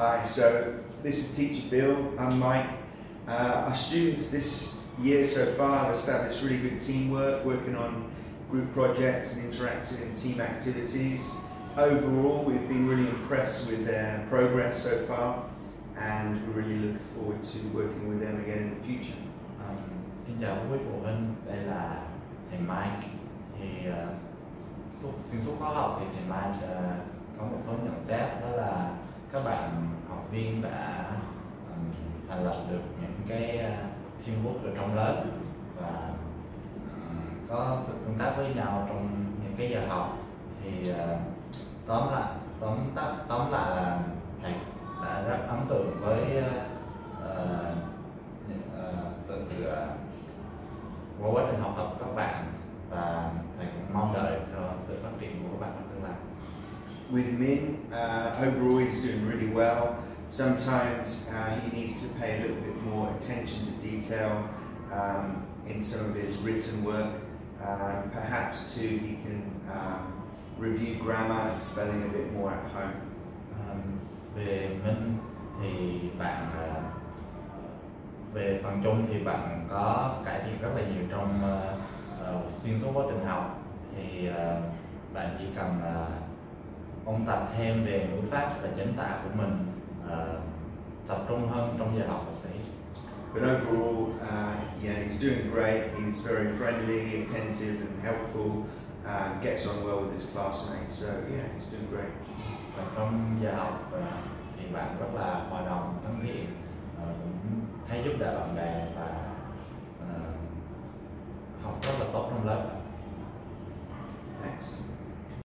Hi, so this is Teacher Bill. I'm Mike. Uh, our students this year so far have established really good teamwork, working on group projects and interactive in team activities. Overall, we've been really impressed with their progress so far, and we're really looking forward to working with them again in the future. Xin chào quý phụ huynh, đây là thầy Mike. Thì uh, xuyên suốt khóa học thì thầy Mike uh, có một số nhận xét đó là các bạn viên đã um, thành lập được những cái ờ, uh, teamwork ở trong lớp và um, có sự tương tác với nhau trong những cái giờ học thì uh, tóm lại tóm tắt tóm lại là thầy đã rất ấn tượng với uh, uh, sự uh, của quá trình học tập của các bạn và thầy cũng mong đợi cho sự phát triển của các bạn trong tương lai With Min, uh, overall he's doing really well. Sometimes uh, he needs to pay a little bit more attention to detail um, in some of his written work. Um, perhaps too he can um, review grammar and spelling a bit more at home. Um, về Minh thì bạn uh, về phần chung thì bạn có cải thiện rất là nhiều trong uh, uh, xuyên suốt quá trình học thì uh, bạn chỉ cần uh, ôn tập thêm về ngữ pháp và chính tả của mình uh, tập trung hơn trong giờ học một tí But overall, uh, yeah, he's doing great. He's very friendly, attentive, and helpful. Uh, gets on well with his classmates. So yeah, he's doing great. và trong giờ học uh, thì bạn rất là hòa đồng thân thiện uh, hay giúp đỡ bạn bè và uh, học rất là tốt trong lớp Thanks.